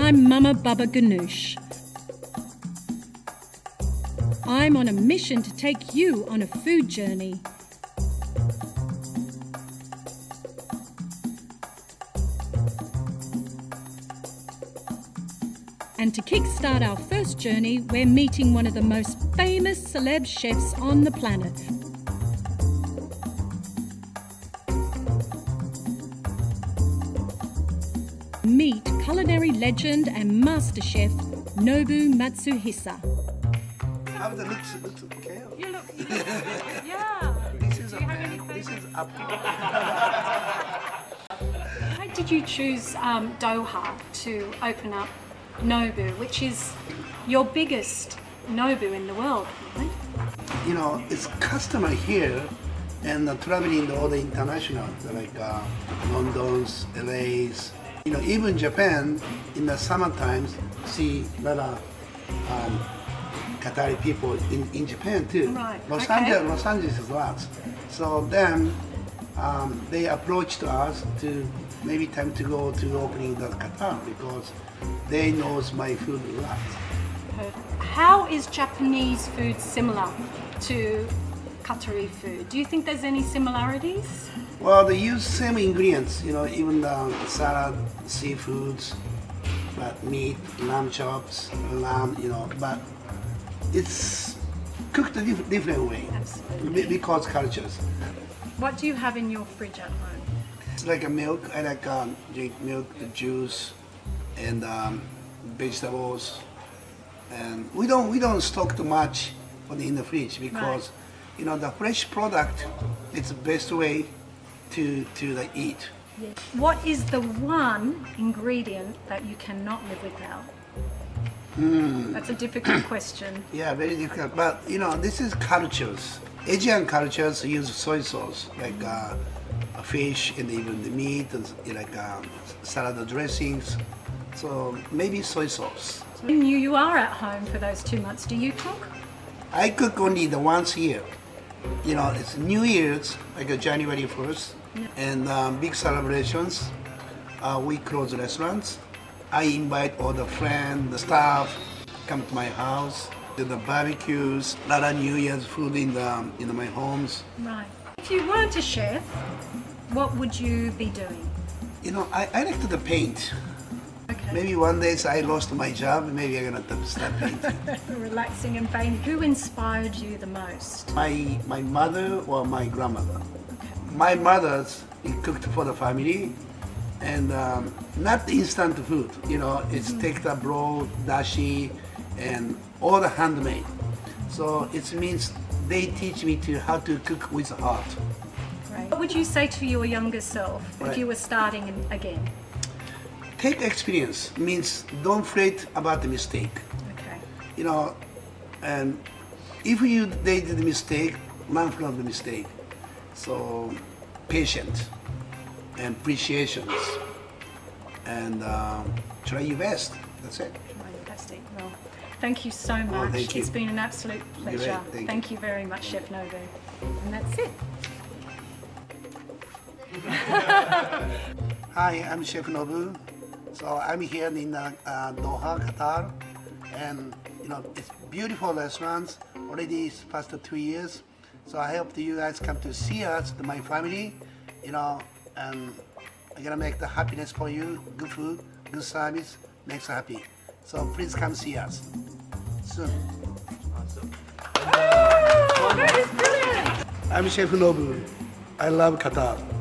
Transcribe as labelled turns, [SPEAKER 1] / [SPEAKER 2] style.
[SPEAKER 1] I'm Mama Baba Ganoush. I'm on a mission to take you on a food journey. And to kickstart our first journey, we're meeting one of the most famous celeb chefs on the planet. Meet culinary legend and master chef Nobu Matsuhisa.
[SPEAKER 2] How the looks looks okay.
[SPEAKER 3] You look, you look yeah.
[SPEAKER 2] This is
[SPEAKER 3] Do
[SPEAKER 2] a
[SPEAKER 3] you have any
[SPEAKER 2] pan. This is up.
[SPEAKER 3] Why did you choose um, Doha to open up Nobu, which is your biggest Nobu in the world, right?
[SPEAKER 2] You know, it's customer here and uh, traveling all the international, like uh, London's, LA's. You know, even Japan in the summer times see a lot of um, Qatari people in, in Japan too.
[SPEAKER 3] Right,
[SPEAKER 2] Los
[SPEAKER 3] okay.
[SPEAKER 2] Angeles, Los Angeles is lots. So then um, they approached us to maybe time to go to opening the Qatar because they knows my food a lot.
[SPEAKER 3] How is Japanese food similar to Qatari food? Do you think there's any similarities?
[SPEAKER 2] Well, they use same ingredients, you know, even the salad, seafoods, but meat, lamb chops, lamb, you know, but it's cooked a diff- different way
[SPEAKER 3] Absolutely.
[SPEAKER 2] cultures.
[SPEAKER 3] What do you have in your fridge at home?
[SPEAKER 2] It's like a milk. I like um, drink milk, the juice, and um, vegetables. And we don't we don't stock too much in the fridge because you know the fresh product. It's the best way to to like, eat.
[SPEAKER 3] What is the one ingredient that you cannot live without?
[SPEAKER 2] Hmm.
[SPEAKER 3] That's a difficult question.
[SPEAKER 2] Yeah, very difficult. But you know, this is cultures. Asian cultures use soy sauce, like uh, a fish and even the meat, and like um, salad dressings. So maybe soy sauce.
[SPEAKER 3] When you, you are at home for those two months, do you cook?
[SPEAKER 2] I cook only the once a year. You know, it's New Year's, like January 1st, and um, big celebrations. Uh, we close restaurants. I invite all the friends, the staff, come to my house, do the barbecues, a lot of New Year's food in the in my homes.
[SPEAKER 3] Right. If you weren't a chef, what would you be doing?
[SPEAKER 2] You know, I, I like to the paint. Maybe one day I lost my job, maybe I'm gonna start painting.
[SPEAKER 3] Relaxing and painting. Who inspired you the most?
[SPEAKER 2] my my mother or my grandmother. My mother he cooked for the family, and um, not instant food. You know, it's take the broth, dashi, and all the handmade. So it means they teach me to how to cook with heart.
[SPEAKER 3] Right. What would you say to your younger self if you were starting again?
[SPEAKER 2] Take experience means don't fret about the mistake.
[SPEAKER 3] Okay.
[SPEAKER 2] You know, and if you they did a mistake, learn from the mistake. So patient and appreciations and um, try your best. That's it.
[SPEAKER 3] Fantastic. Well, thank you so much.
[SPEAKER 2] thank you.
[SPEAKER 3] It's been an absolute pleasure.
[SPEAKER 2] right. Thank you.
[SPEAKER 3] you very much, Chef Nobu. And that's it.
[SPEAKER 2] Hi, I'm Chef Nobu. So I'm here in uh, uh, Doha, Qatar, and you know it's beautiful restaurants. Already it's past two years, so I hope that you guys come to see us, to my family, you know, and I'm gonna make the happiness for you. Good food, good service, makes happy. So please come see us soon. I'm Chef Nobu. I love Qatar.